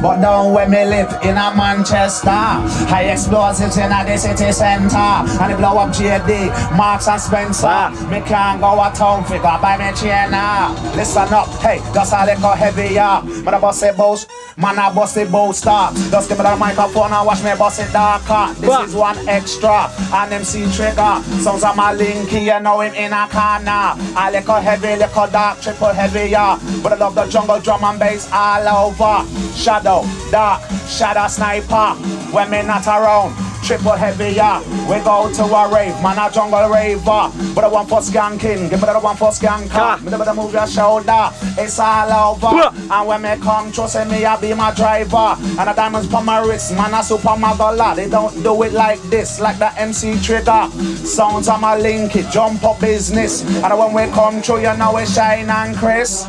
But down where me live in a Manchester, high explosives in a the city center. And it blow up JD, Marks and Spencer. Ah. Me can't go a town figure by me chain. Ah. Listen up, hey, just a little heavier. Man, I bust a boast, man, I bust a boast Just give me the microphone and watch me bust it darker. This is one extra, an MC Trigga. Sounds like my linky, you know him in a corner. A little heavy, little dark, triple heavier. But I love the jungle drum and bass all over. Shadow, dark, shadow sniper. When me not around, triple heavier. We go to a rave, man a jungle raver. But I want for skanking, give me the one for skanker. Me never move your shoulder, it's all over. And when me come, trust me, I be my driver. And the diamonds on my wrist, man a super dollar. They don't do it like this, like the MC Trigga. Sounds on my link, it jump up business. And when we come through, you know we shine and Chris.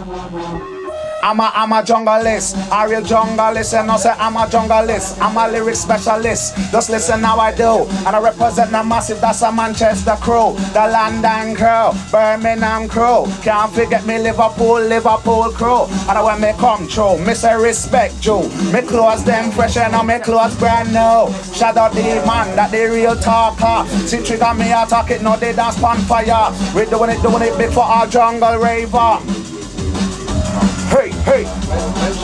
I'm a, I'm a junglist, a real junglist, and I say I'm a junglist, I'm a lyric specialist. Just listen how I do, and I represent the massive, that's a Manchester crew, the London crew, Birmingham crew. Can't forget me Liverpool, Liverpool crew. And when me come true, me say respect you. Me clothes them fresh and me clothes brand new. Shout out the man, that the real talker. See Trigga me attack it, no they dance on fire. We doing it, doing it before our jungle raver. Hey, hey.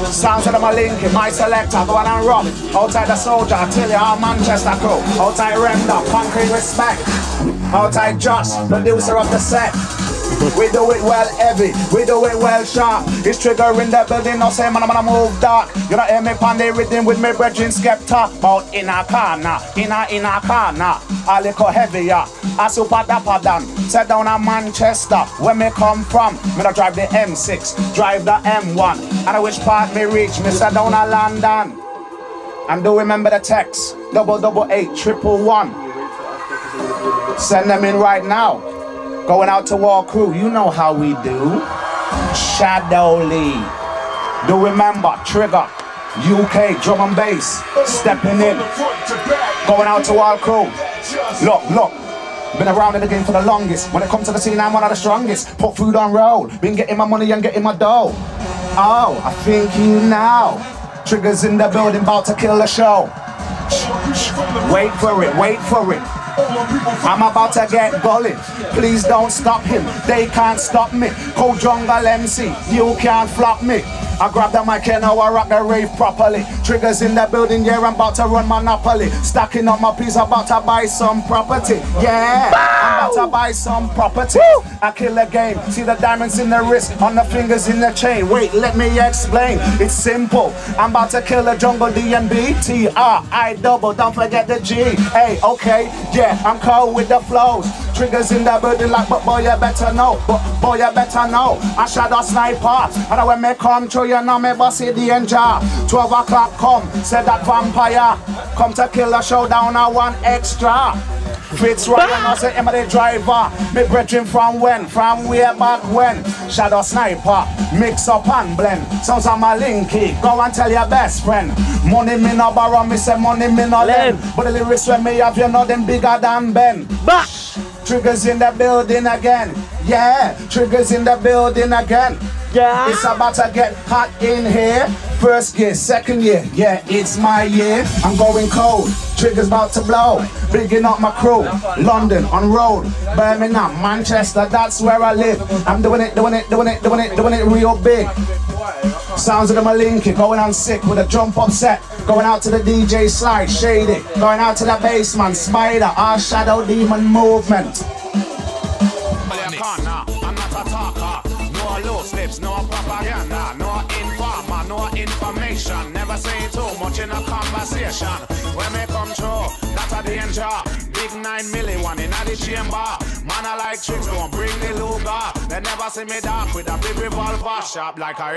Sounds of my link, my selector, go on and rock. Outside the soldier, I tell you how Manchester crew. Outside Remda, concrete respect. Outside Josh, producer of the set. We do it well heavy, we do it well sharp. It's triggering the building, no say man, I'm gonna move dark. You know, hear me pan the rhythm with me brethren skepta. About in a corner, in a in a corner. A little heavier, a super dapper than. Set down a Manchester, where me come from. Me to drive the M6, drive the M1. And which part me reach, me set down a London. And do remember the text, double double eight, triple one. Send them in right now. Going out to War Crew, you know how we do. Shadowly. Do remember, Trigga, UK, drum and bass, stepping in. Going out to War Crew. Look, look. Been around in the game for the longest. When it comes to the scene, I'm one of the strongest. Put food on roll. Been getting my money and getting my dough. Oh, I think you now. Trigga's in the building, about to kill the show. Wait for it, wait for it. I'm about to get gully. Please don't stop him. They can't stop me. Co jungle MC, you can't flop me. I grab the mic and now I rock the rave properly. Trigga's in the building, yeah, I'm about to run Monopoly. Stacking up my piece, I'm about to buy some property. Yeah, I'm about to buy some property. Woo! I kill a game. See the diamonds in the wrist, on the fingers in the chain. Wait, let me explain. It's simple. I'm about to kill a jungle DMB. T R I double, don't forget the G. Hey, okay, yeah, I'm cold with the flows. Trigga's in the building like, but boy, you better know. But boy, you better know. I shot a sniper. And when me come to you know me bossy the danger. 12 o'clock come, said that vampire. Come to kill a showdown, I want extra. Fitz Ryan, I say, am the driver? Me brethren from when? From way back when? Shadow sniper, mix up and blend. Sounds like my linky, go and tell your best friend. Money me no borrow, me say money me no lend. But the lyrics when me have, you know them bigger than Ben. Bash! Trigga's in the building again. Yeah, Trigga's in the building again. Yeah. It's about to get hot in here. First year, second year, yeah, it's my year. I'm going cold. Trigga's about to blow. Bigging up my crew. London, on road. Birmingham, Manchester, that's where I live. I'm doing it, doing it, doing it, doing it, doing it real big. Sounds of the Malinky going on sick with a jump up set. Going out to the DJ slide, shady. Going out to the bassman, spider, our shadow demon movement. I'm not a talker. No loose lips, no propaganda, no informer, no information. Never say too much in a conversation. When me come through, that's a danger. Big nine milli one in the chamber. Man, I like tricks, don't bring the Luger. They never see me dark with a big revolver, sharp like a